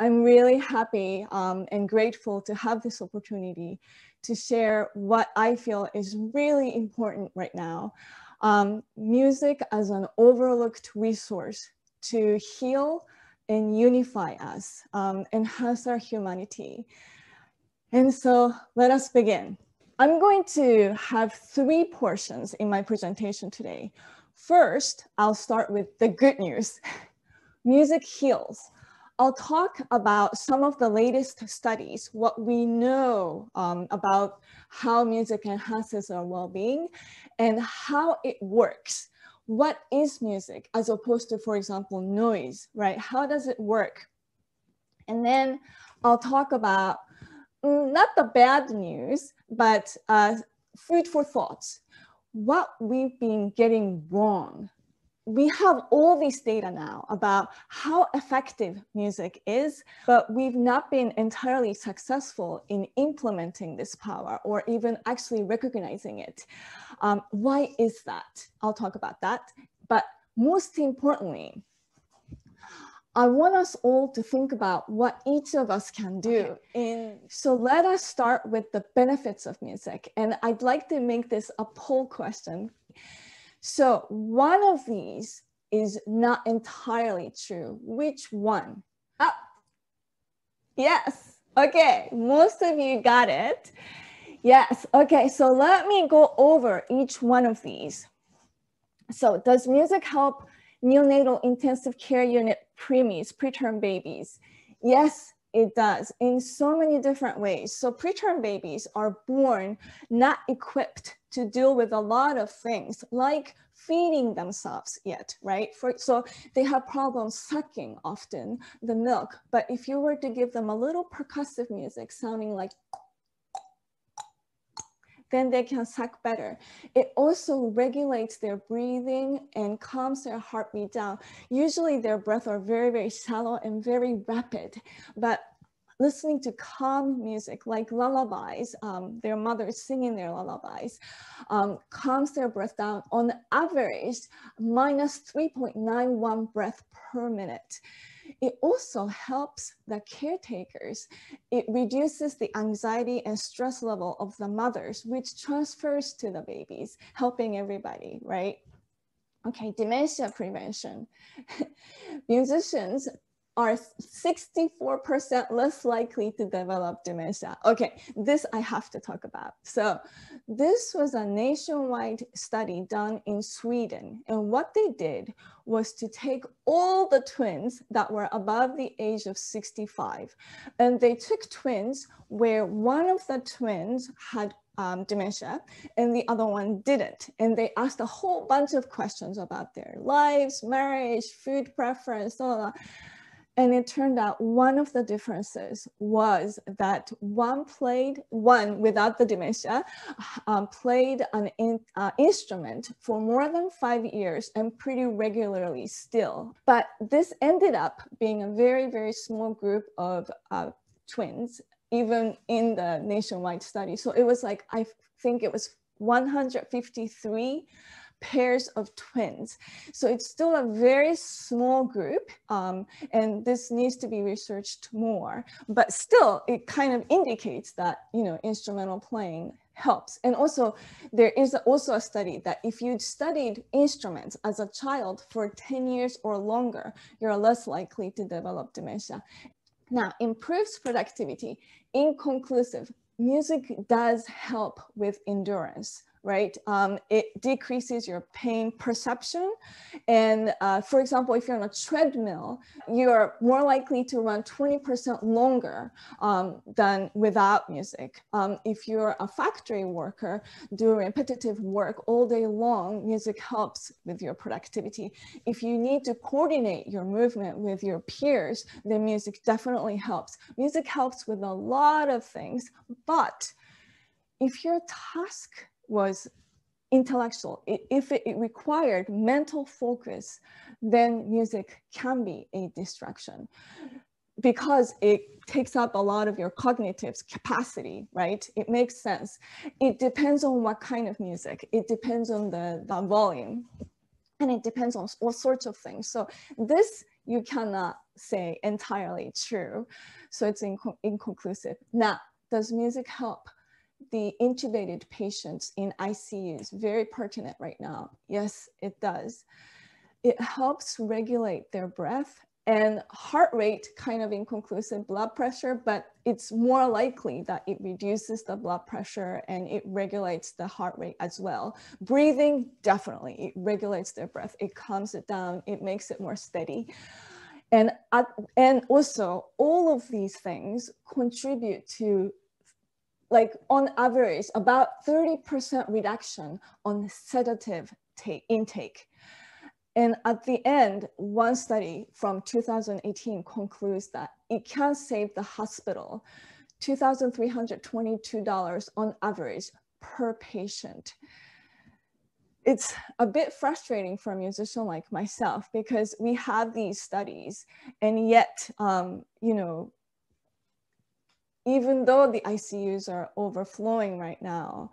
I'm really happy um, and grateful to have this opportunity to share what I feel is really important right now. Um, music as an overlooked resource to heal and unify us, um, enhance our humanity. And so let us begin. I'm going to have three portions in my presentation today. First, I'll start with the good news. Music heals. I'll talk about some of the latest studies, what we know um, about how music enhances our well-being and how it works. What is music as opposed to, for example, noise, right? How does it work? And then I'll talk about mm, not the bad news, but uh, food for thoughts. What we've been getting wrong we have all these data now about how effective music is, but we've not been entirely successful in implementing this power or even actually recognizing it. Um, why is that? I'll talk about that. But most importantly, I want us all to think about what each of us can do. Okay. so let us start with the benefits of music. And I'd like to make this a poll question so one of these is not entirely true. Which one? Oh, yes. Okay, most of you got it. Yes, okay, so let me go over each one of these. So does music help neonatal intensive care unit preemies, preterm babies? Yes, it does in so many different ways. So preterm babies are born not equipped to deal with a lot of things like feeding themselves yet, right? For, so they have problems sucking often the milk. But if you were to give them a little percussive music sounding like then they can suck better. It also regulates their breathing and calms their heartbeat down. Usually their breaths are very, very shallow and very rapid, but listening to calm music like lullabies, um, their mothers singing their lullabies, um, calms their breath down on average minus 3.91 breath per minute. It also helps the caretakers. It reduces the anxiety and stress level of the mothers, which transfers to the babies, helping everybody, right? Okay, dementia prevention. Musicians are 64% less likely to develop dementia. Okay, this I have to talk about. So this was a nationwide study done in Sweden. And what they did was to take all the twins that were above the age of 65. And they took twins where one of the twins had um, dementia and the other one didn't. And they asked a whole bunch of questions about their lives, marriage, food preference, blah, blah, blah. And it turned out one of the differences was that one played, one without the dementia, um, played an in, uh, instrument for more than five years and pretty regularly still. But this ended up being a very, very small group of uh, twins, even in the nationwide study. So it was like, I think it was 153 pairs of twins. So it's still a very small group um, and this needs to be researched more, but still it kind of indicates that, you know, instrumental playing helps. And also there is also a study that if you studied instruments as a child for 10 years or longer, you're less likely to develop dementia. Now, improves productivity. Inconclusive, music does help with endurance right? Um, it decreases your pain perception. And uh, for example, if you're on a treadmill, you're more likely to run 20% longer um, than without music. Um, if you're a factory worker doing repetitive work all day long, music helps with your productivity. If you need to coordinate your movement with your peers, then music definitely helps. Music helps with a lot of things, but if your task was intellectual. if it, required mental focus, then music can be a distraction because it takes up a lot of your cognitive capacity, right? It makes sense. It depends on what kind of music. It depends on the, the volume and it depends on all sorts of things. So this you cannot say entirely true. So it's inco inconclusive. Now, does music help the intubated patients in ICUs? Very pertinent right now. Yes, it does. It helps regulate their breath and heart rate kind of inconclusive blood pressure, but it's more likely that it reduces the blood pressure and it regulates the heart rate as well. Breathing, definitely, it regulates their breath. It calms it down, it makes it more steady. And, uh, and also all of these things contribute to like on average about 30% reduction on sedative intake and at the end, one study from 2018 concludes that it can save the hospital $2,322 on average per patient. It's a bit frustrating for a musician like myself because we have these studies and yet, um, you know, even though the ICUs are overflowing right now,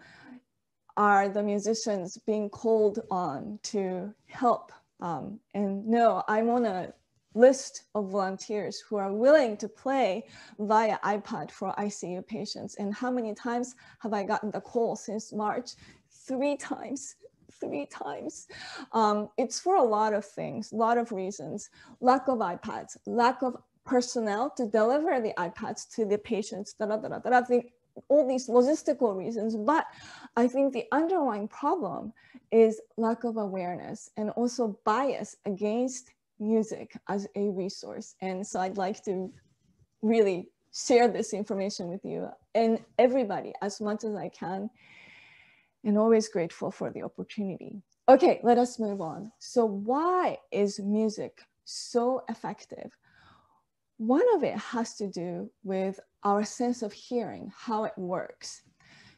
are the musicians being called on to help um, and no, I'm on a list of volunteers who are willing to play via iPad for ICU patients. And how many times have I gotten the call since March? Three times, three times. Um, it's for a lot of things, a lot of reasons. Lack of iPads, lack of personnel to deliver the iPads to the patients, da, da, da, da, da. I think all these logistical reasons, but I think the underlying problem is lack of awareness and also bias against music as a resource. And so I'd like to really share this information with you and everybody as much as I can and always grateful for the opportunity. Okay, let us move on. So why is music so effective? One of it has to do with our sense of hearing, how it works.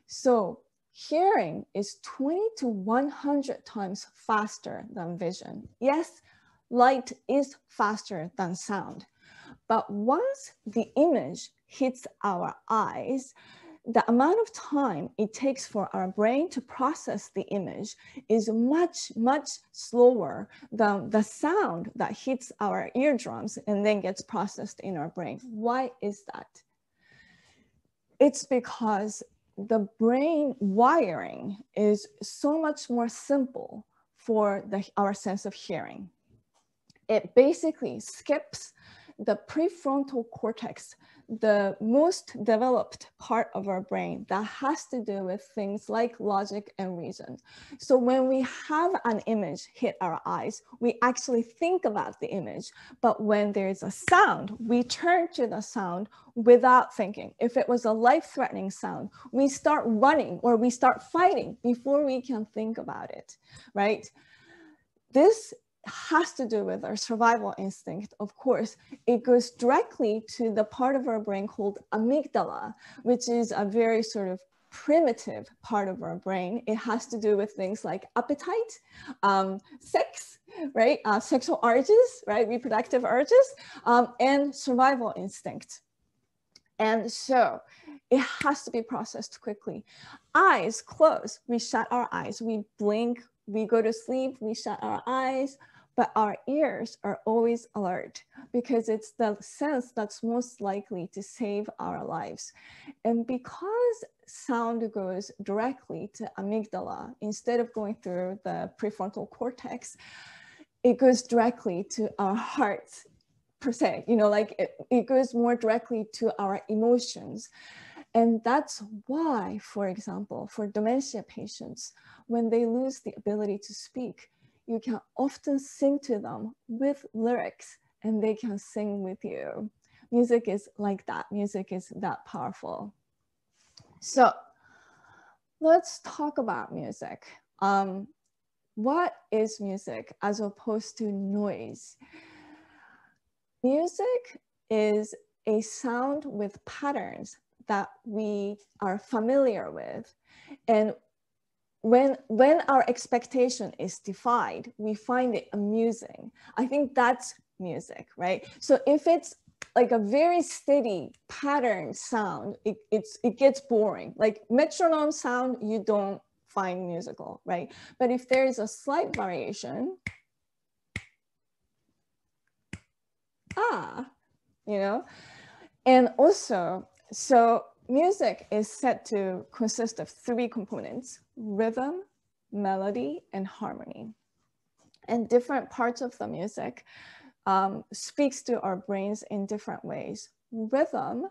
So hearing is 20 to 100 times faster than vision. Yes, light is faster than sound. But once the image hits our eyes, the amount of time it takes for our brain to process the image is much, much slower than the sound that hits our eardrums and then gets processed in our brain. Why is that? It's because the brain wiring is so much more simple for the, our sense of hearing. It basically skips the prefrontal cortex the most developed part of our brain that has to do with things like logic and reason. So when we have an image hit our eyes, we actually think about the image. But when there's a sound, we turn to the sound without thinking. If it was a life-threatening sound, we start running or we start fighting before we can think about it, right? This has to do with our survival instinct, of course, it goes directly to the part of our brain called amygdala, which is a very sort of primitive part of our brain. It has to do with things like appetite, um, sex, right? Uh, sexual urges, right? Reproductive urges, um, and survival instinct. And so it has to be processed quickly. Eyes close, we shut our eyes, we blink, we go to sleep, we shut our eyes, but our ears are always alert because it's the sense that's most likely to save our lives. And because sound goes directly to amygdala instead of going through the prefrontal cortex, it goes directly to our hearts per se, you know, like it, it goes more directly to our emotions. And that's why, for example, for dementia patients, when they lose the ability to speak, you can often sing to them with lyrics and they can sing with you. Music is like that. Music is that powerful. So let's talk about music. Um, what is music as opposed to noise? Music is a sound with patterns that we are familiar with. And when when our expectation is defied we find it amusing. I think that's music right? So if it's like a very steady pattern sound it, it's it gets boring. Like metronome sound you don't find musical right? But if there is a slight variation ah, you know? And also, so music is said to consist of three components, rhythm, melody, and harmony. And different parts of the music um, speaks to our brains in different ways. Rhythm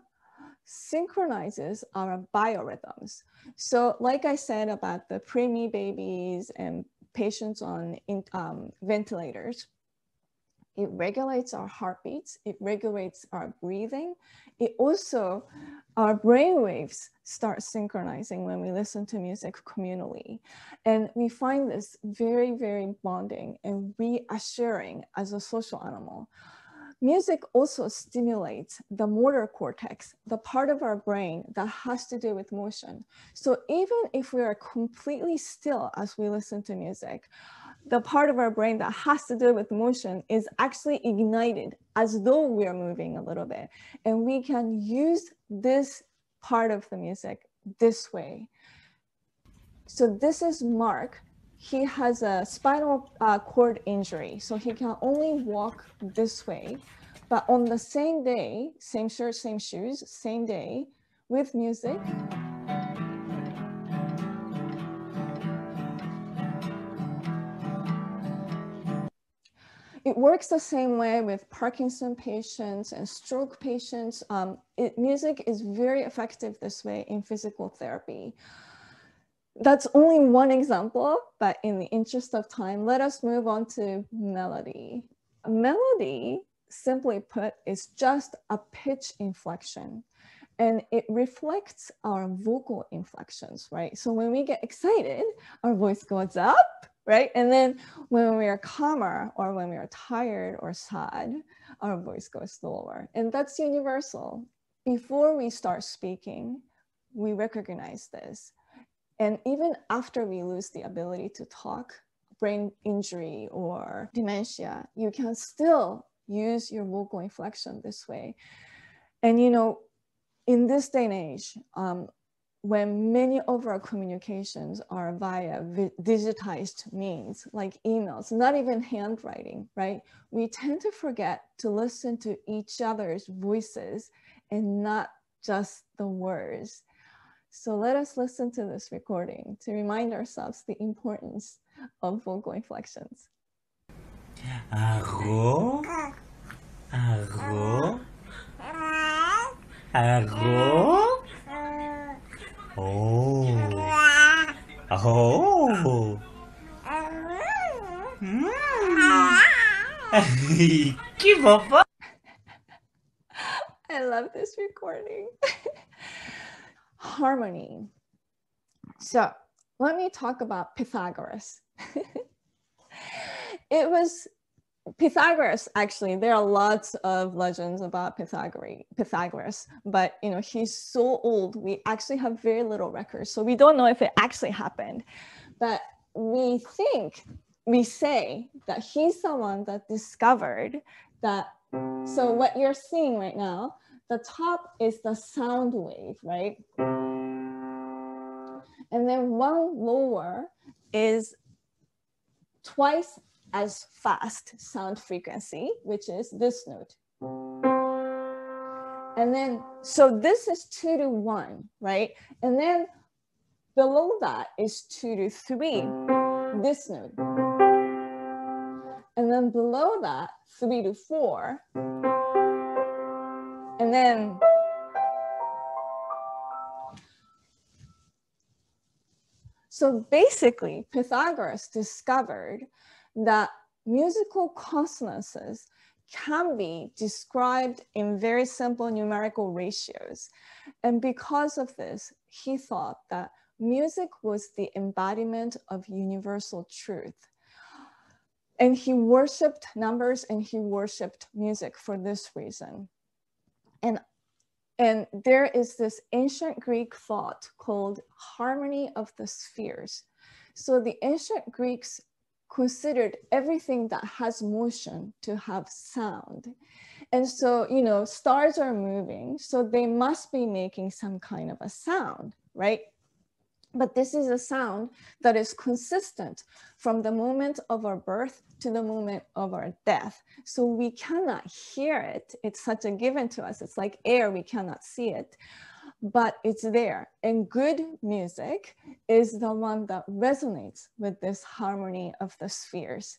synchronizes our biorhythms. So like I said about the preemie babies and patients on in, um, ventilators, it regulates our heartbeats, it regulates our breathing. It also, our brain waves start synchronizing when we listen to music communally. And we find this very, very bonding and reassuring as a social animal. Music also stimulates the motor cortex, the part of our brain that has to do with motion. So even if we are completely still as we listen to music, the part of our brain that has to do with motion is actually ignited as though we are moving a little bit. And we can use this part of the music this way. So this is Mark. He has a spinal uh, cord injury, so he can only walk this way. But on the same day, same shirt, same shoes, same day, with music, It works the same way with Parkinson patients and stroke patients. Um, it, music is very effective this way in physical therapy. That's only one example, but in the interest of time, let us move on to melody. Melody, simply put, is just a pitch inflection and it reflects our vocal inflections, right? So when we get excited, our voice goes up right? And then when we are calmer or when we are tired or sad, our voice goes lower. And that's universal. Before we start speaking, we recognize this. And even after we lose the ability to talk, brain injury or dementia, you can still use your vocal inflection this way. And you know, in this day and age, um, when many of our communications are via digitized means like emails, not even handwriting, right? We tend to forget to listen to each other's voices and not just the words. So let us listen to this recording to remind ourselves the importance of vocal inflections. Arro, arro, arro. Oh. Oh. Mm. que fofa. I love this recording. Harmony. So let me talk about Pythagoras. it was Pythagoras, actually, there are lots of legends about Pythagoras, Pythagoras, but you know, he's so old, we actually have very little records. So we don't know if it actually happened. But we think, we say that he's someone that discovered that. So what you're seeing right now, the top is the sound wave, right? And then one lower is twice as fast sound frequency, which is this note. And then, so this is two to one, right? And then below that is two to three, this note. And then below that, three to four. And then So basically, Pythagoras discovered that musical consonances can be described in very simple numerical ratios. And because of this, he thought that music was the embodiment of universal truth. And he worshiped numbers and he worshiped music for this reason. And, and there is this ancient Greek thought called harmony of the spheres. So the ancient Greeks considered everything that has motion to have sound. And so, you know, stars are moving, so they must be making some kind of a sound, right? But this is a sound that is consistent from the moment of our birth to the moment of our death. So we cannot hear it. It's such a given to us. It's like air, we cannot see it, but it's there. And good music is the one that resonates with this harmony of the spheres.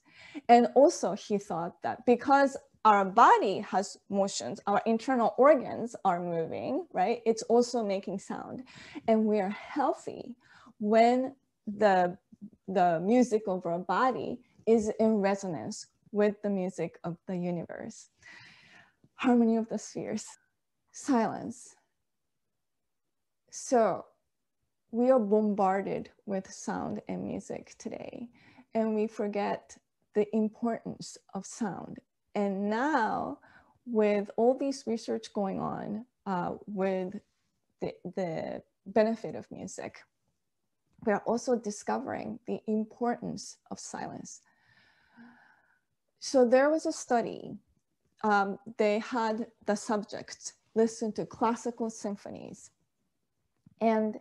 And also, he thought that because our body has motions, our internal organs are moving, right? It's also making sound. And we are healthy when the, the music of our body is in resonance with the music of the universe. Harmony of the spheres, silence. So we are bombarded with sound and music today, and we forget the importance of sound. And now, with all these research going on uh, with the, the benefit of music, we are also discovering the importance of silence. So there was a study, um, they had the subjects listen to classical symphonies. And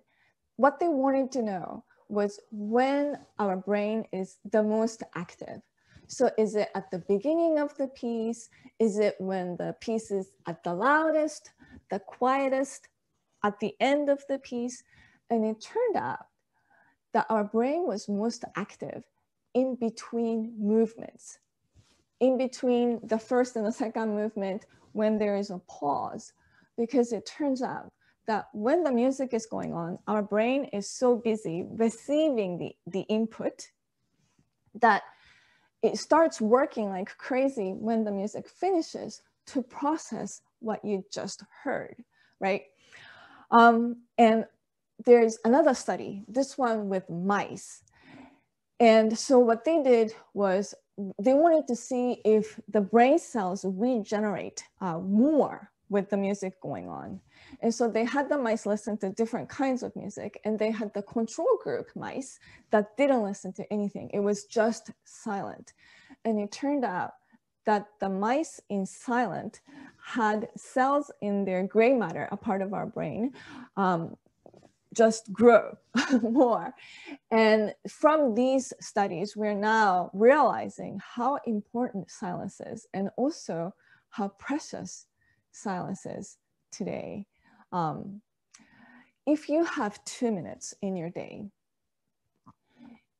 what they wanted to know was when our brain is the most active. So is it at the beginning of the piece? Is it when the piece is at the loudest, the quietest, at the end of the piece? And it turned out that our brain was most active in between movements, in between the first and the second movement when there is a pause, because it turns out that when the music is going on, our brain is so busy receiving the, the input that it starts working like crazy when the music finishes to process what you just heard, right? Um, and there's another study, this one with mice. And so what they did was they wanted to see if the brain cells regenerate uh, more with the music going on. And so they had the mice listen to different kinds of music and they had the control group mice that didn't listen to anything. It was just silent. And it turned out that the mice in silent had cells in their gray matter, a part of our brain, um, just grow more. And from these studies, we're now realizing how important silence is and also how precious silence is today. Um, if you have two minutes in your day,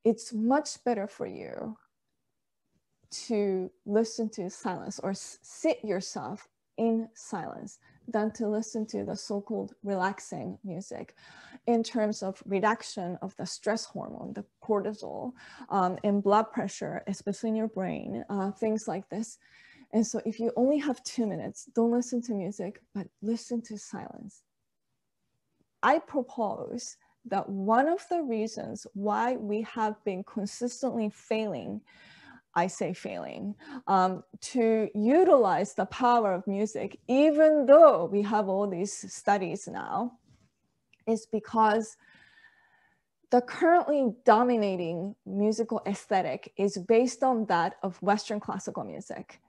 it's much better for you to listen to silence or sit yourself in silence than to listen to the so-called relaxing music in terms of reduction of the stress hormone, the cortisol, um, and blood pressure, especially in your brain, uh, things like this. And so if you only have two minutes, don't listen to music, but listen to silence. I propose that one of the reasons why we have been consistently failing I say failing, um, to utilize the power of music, even though we have all these studies now, is because the currently dominating musical aesthetic is based on that of Western classical music.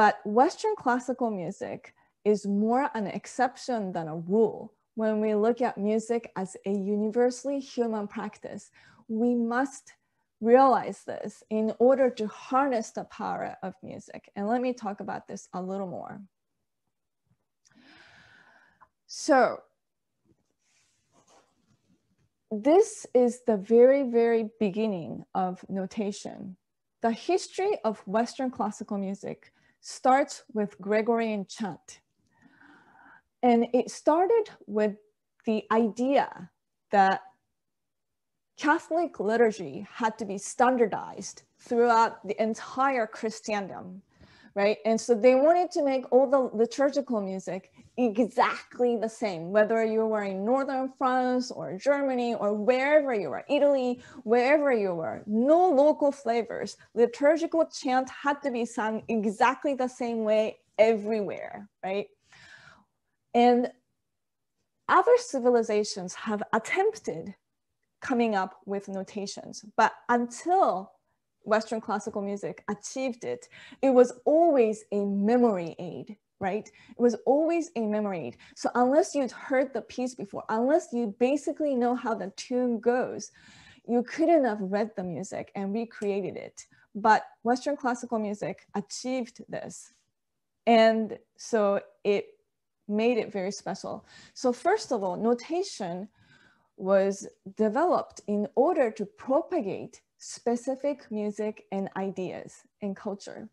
But Western classical music is more an exception than a rule. When we look at music as a universally human practice, we must realize this in order to harness the power of music. And let me talk about this a little more. So this is the very, very beginning of notation. The history of Western classical music starts with Gregorian chant. And it started with the idea that Catholic liturgy had to be standardized throughout the entire Christendom, right? And so they wanted to make all the liturgical music exactly the same, whether you were in Northern France or Germany or wherever you were, Italy, wherever you were, no local flavors. Liturgical chant had to be sung exactly the same way everywhere, right? And other civilizations have attempted coming up with notations. But until Western classical music achieved it, it was always a memory aid right? It was always a memory. So unless you'd heard the piece before, unless you basically know how the tune goes, you couldn't have read the music and recreated it. But Western classical music achieved this. And so it made it very special. So first of all, notation was developed in order to propagate specific music and ideas and culture.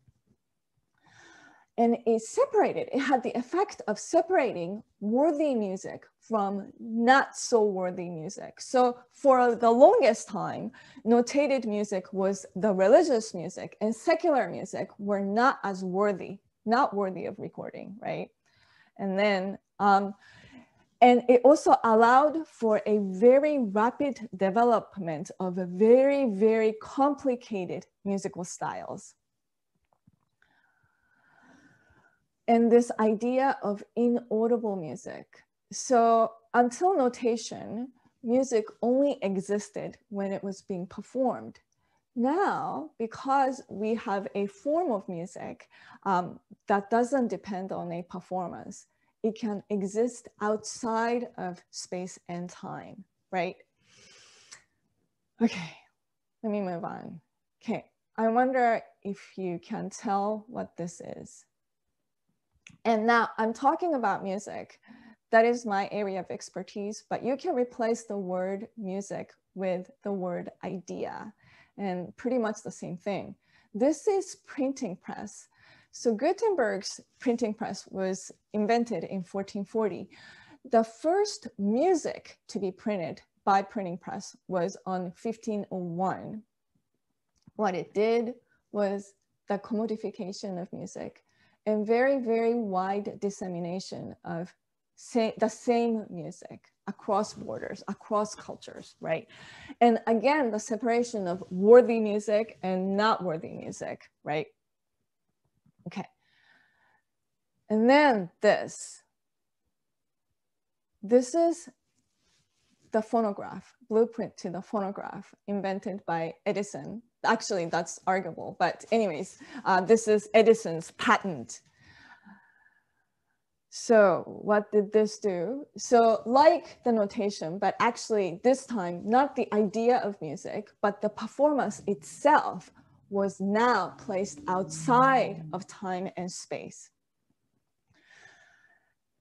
And it separated, it had the effect of separating worthy music from not so worthy music. So for the longest time, notated music was the religious music and secular music were not as worthy, not worthy of recording, right? And then um, and it also allowed for a very rapid development of very, very complicated musical styles. And this idea of inaudible music. So until notation, music only existed when it was being performed. Now, because we have a form of music um, that doesn't depend on a performance, it can exist outside of space and time, right? Okay, let me move on. Okay, I wonder if you can tell what this is. And now I'm talking about music. That is my area of expertise, but you can replace the word music with the word idea and pretty much the same thing. This is printing press. So Gutenberg's printing press was invented in 1440. The first music to be printed by printing press was on 1501. What it did was the commodification of music and very, very wide dissemination of the same music across borders, across cultures, right? And again, the separation of worthy music and not worthy music, right? Okay. And then this. This is the phonograph, blueprint to the phonograph invented by Edison. Actually, that's arguable, but anyways, uh, this is Edison's patent. So what did this do? So like the notation, but actually this time, not the idea of music, but the performance itself was now placed outside of time and space.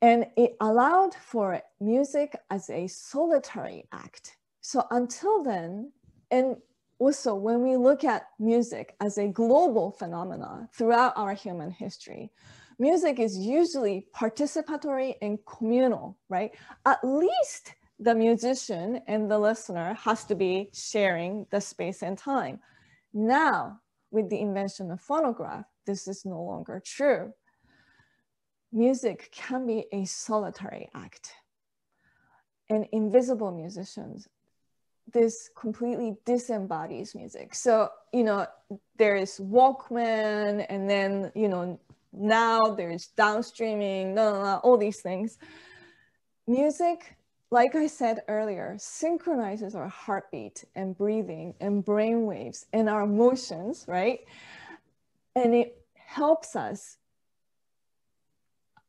And it allowed for music as a solitary act. So until then, and also when we look at music as a global phenomenon throughout our human history, music is usually participatory and communal, right? At least the musician and the listener has to be sharing the space and time. Now, with the invention of phonograph, this is no longer true. Music can be a solitary act. And invisible musicians, this completely disembodies music. So, you know, there is Walkman, and then, you know, now there's downstreaming, blah, blah, blah, all these things. Music like I said earlier, synchronizes our heartbeat and breathing and brain waves and our emotions, right? And it helps us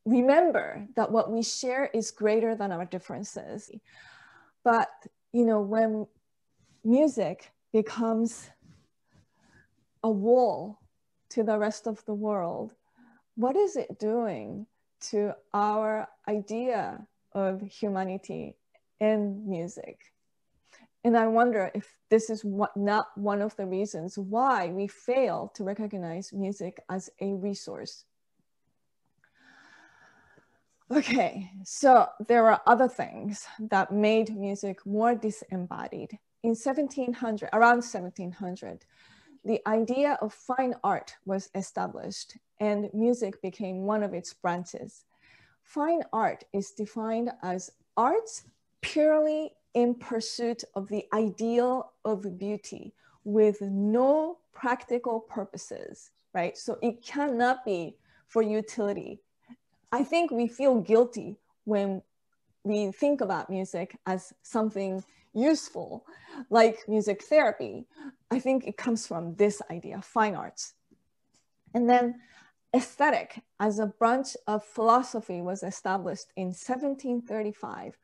remember that what we share is greater than our differences. But, you know, when music becomes a wall to the rest of the world, what is it doing to our idea of humanity in music. And I wonder if this is what, not one of the reasons why we fail to recognize music as a resource. Okay, so there are other things that made music more disembodied. In 1700, around 1700, the idea of fine art was established and music became one of its branches fine art is defined as arts purely in pursuit of the ideal of beauty with no practical purposes, right? So it cannot be for utility. I think we feel guilty when we think about music as something useful, like music therapy. I think it comes from this idea, fine arts. And then aesthetic as a branch of philosophy was established in 1735,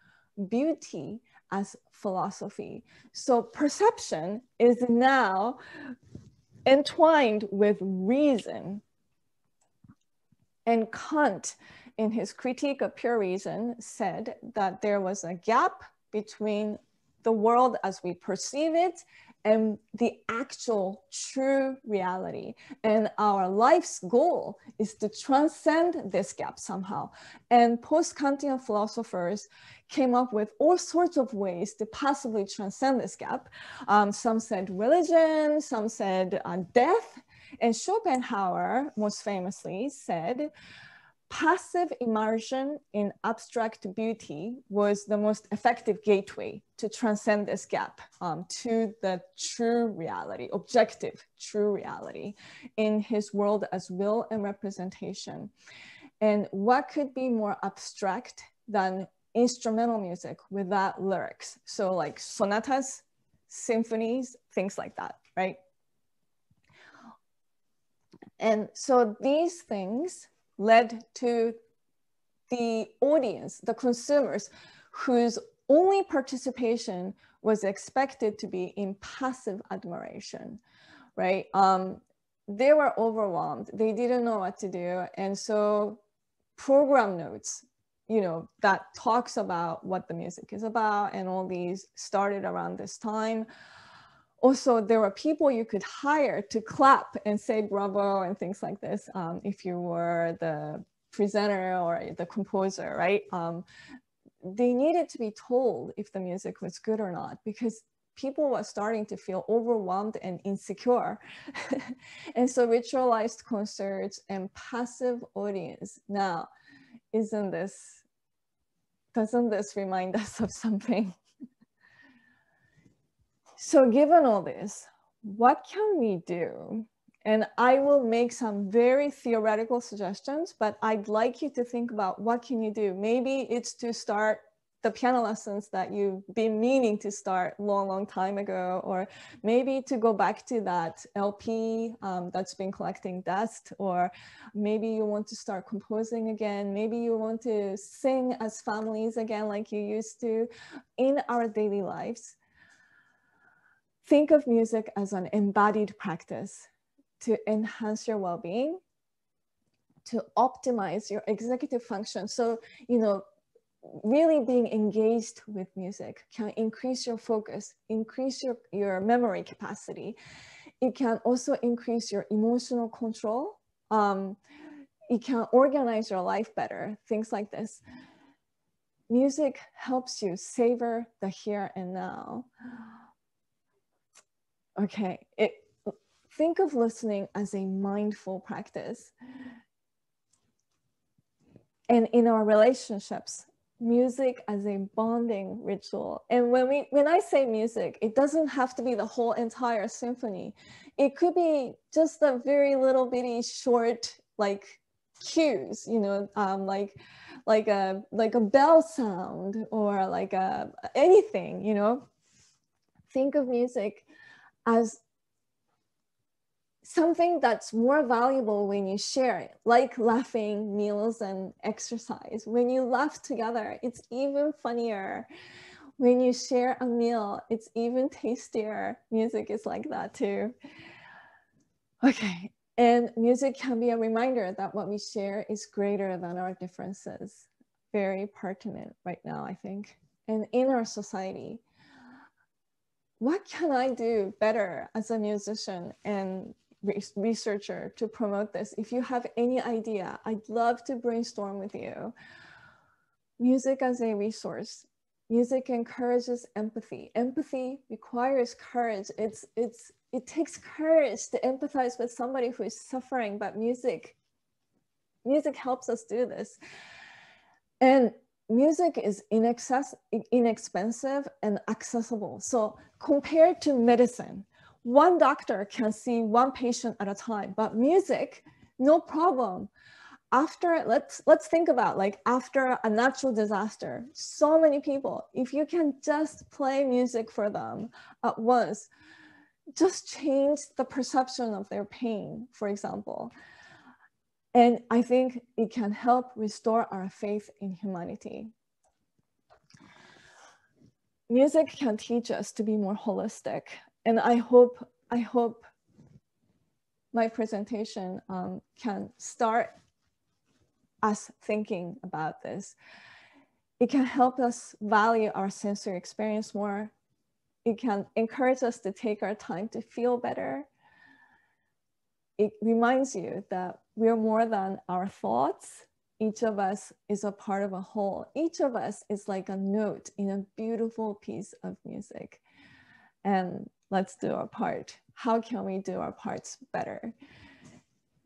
beauty as philosophy. So perception is now entwined with reason. And Kant, in his critique of pure reason, said that there was a gap between the world as we perceive it and the actual true reality. And our life's goal is to transcend this gap somehow. And post Kantian philosophers came up with all sorts of ways to possibly transcend this gap. Um, some said religion, some said uh, death. And Schopenhauer, most famously, said, passive immersion in abstract beauty was the most effective gateway to transcend this gap um, to the true reality, objective true reality in his world as will and representation. And what could be more abstract than instrumental music without lyrics? So like sonatas, symphonies, things like that, right? And so these things led to the audience, the consumers, whose only participation was expected to be in passive admiration, right? Um, they were overwhelmed. They didn't know what to do. And so program notes, you know, that talks about what the music is about and all these started around this time also there were people you could hire to clap and say bravo and things like this um, if you were the presenter or the composer, right? Um, they needed to be told if the music was good or not because people were starting to feel overwhelmed and insecure. and so ritualized concerts and passive audience. Now, isn't this, doesn't this remind us of something? So given all this, what can we do? And I will make some very theoretical suggestions, but I'd like you to think about what can you do? Maybe it's to start the piano lessons that you've been meaning to start long, long time ago, or maybe to go back to that LP um, that's been collecting dust, or maybe you want to start composing again. Maybe you want to sing as families again, like you used to in our daily lives think of music as an embodied practice to enhance your well-being, to optimize your executive function. So, you know, really being engaged with music can increase your focus, increase your, your memory capacity. It can also increase your emotional control. Um, it can organize your life better, things like this. Music helps you savor the here and now. Okay, it, think of listening as a mindful practice. And in our relationships, music as a bonding ritual. And when we when I say music, it doesn't have to be the whole entire symphony. It could be just a very little bitty short like cues, you know, um, like like a like a bell sound or like a anything, you know. Think of music as something that's more valuable when you share it, like laughing, meals, and exercise. When you laugh together, it's even funnier. When you share a meal, it's even tastier. Music is like that too. Okay, and music can be a reminder that what we share is greater than our differences. Very pertinent right now, I think. And in our society, what can I do better as a musician and researcher to promote this? If you have any idea, I'd love to brainstorm with you. Music as a resource. Music encourages empathy. Empathy requires courage. It's, it's, it takes courage to empathize with somebody who is suffering, but music, music helps us do this. And music is inaccess inexpensive and accessible. So compared to medicine, one doctor can see one patient at a time, but music, no problem. After, let's, let's think about like after a natural disaster, so many people, if you can just play music for them at once, just change the perception of their pain, for example. And I think it can help restore our faith in humanity. Music can teach us to be more holistic. And I hope, I hope my presentation um, can start us thinking about this. It can help us value our sensory experience more. It can encourage us to take our time to feel better. It reminds you that we're more than our thoughts. Each of us is a part of a whole. Each of us is like a note in a beautiful piece of music. And let's do our part. How can we do our parts better?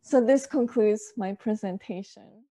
So this concludes my presentation.